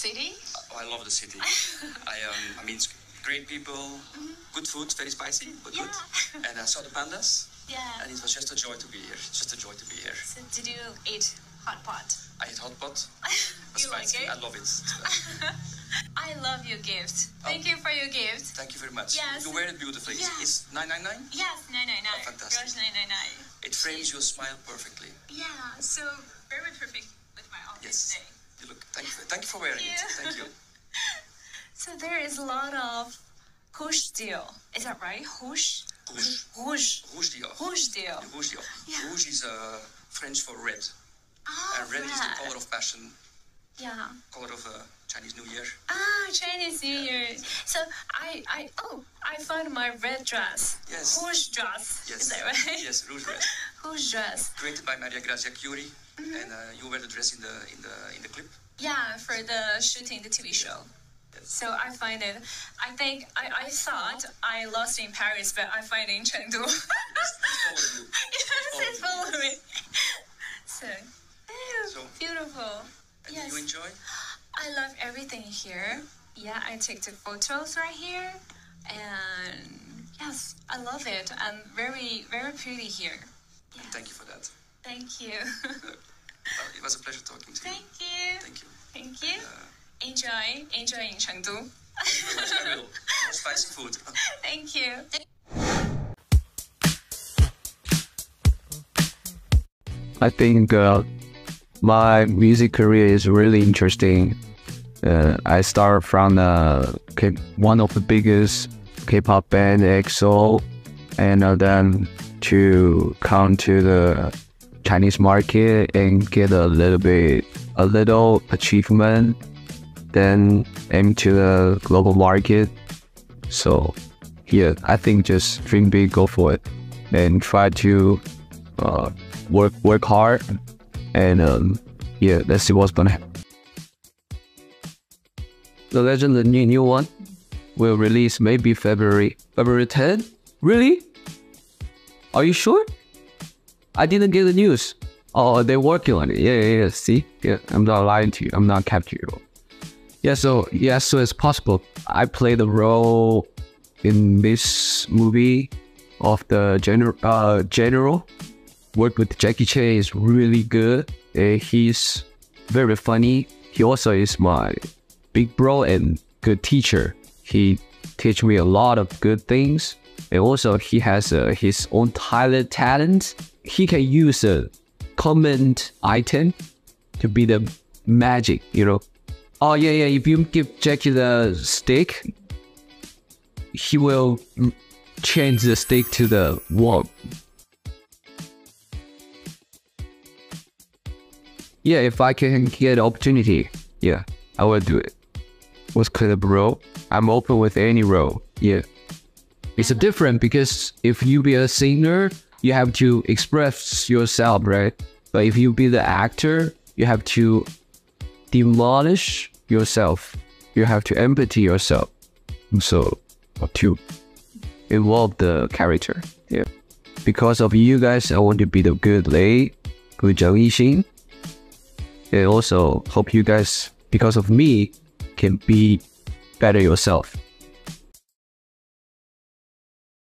city? Oh, I love the city. I um, I mean, it's great people, good food, very spicy, but good. And I saw the pandas, Yeah. and it was just a joy to be here. Just a joy to be here. So did you eat hot pot? I eat hot pot. you like spicy. it? I love it. I love your gift. Thank you for your gift. Thank you very much. Yes. You wear it beautifully. It's- Yeah. It's 999. Yes, 999. fantastic. Rose 999. It frames your smile perfectly. Yeah, so very perfect with my outfit Yes. today. Thank you. For, thank you for wearing Thank it. Thank you. So there is a lot of rouge deal. Is that right? Rouge? Rouge. Rouge. Rouge Dior. Rouge Dior. Rouge. Yeah. Rouge is uh, French for red, Ah, and red is the color of passion, Yeah. color of uh, Chinese New Year. Ah, Chinese New Year. So I, I, oh, I found my red dress. Yes. Rouge dress. Yes. Is that right? Yes, rouge red. Rouge dress. Created by Maria Grazia Chiuri, Mm-hmm. and uh, you wear the dress in the in the in the clip. Yeah, for the shooting the TV show. So I find it. I think I, I thought I lost in Paris, but I find it in Chengdu. Yes, it's following. So, ew, So- beautiful. And Yes. you enjoy? I love everything here. Yeah, I take the photos right here, and yes, I love it. And very, very pretty here. Yes. Thank you for that. Thank you. Well, it was a pleasure talking to you. Thank you. Thank you. Thank you. Uh, Enjoy. Enjoy in Chengdu. I will. More spicy food. Thank you. I think uh, my music career is really interesting. Uh, I start from uh, K- one of the biggest K-pop band, EXO, and uh, then to come to the Chinese market and get a little bit, a little achievement, then aim to the global market. So, yeah, I think just dream big, go for it, and try to uh, work work hard, and um, yeah, let's see what's gonna happen. The Legend, the new new one, will release maybe February February 10. Really? Are you sure? I didn't get the news. Oh, they're working on it. Yeah, yeah, yeah. See, yeah, I'm not lying to you. I'm not capturing you. Yeah, so yeah, so it's possible. I play the role in this movie of the general uh general work with Jackie Chan is really good. Uh, he's very funny. He also is my big bro and good teacher. He teach me a lot of good things. And also he has uh, his own talent talent. He can use a comment item to be the magic, you know. Oh yeah, yeah. If you give Jackie the stick, he will change the stick to the wall. Yeah, if I can get opportunity, yeah, I will do it. What's clear, bro? I'm open with any role. Yeah, it's different because if you be a singer, you have to express yourself, right? But if you be the actor, you have to demolish yourself. You have to empathy yourself. So, to involve the character. Yeah. Because of you guys, I want to be the good Lay, good Zhang Yixing. And also hope you guys, because of me, can be better yourself.